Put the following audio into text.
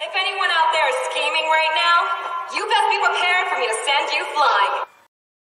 If anyone out there is scheming right now, you best be prepared for me to send you flying.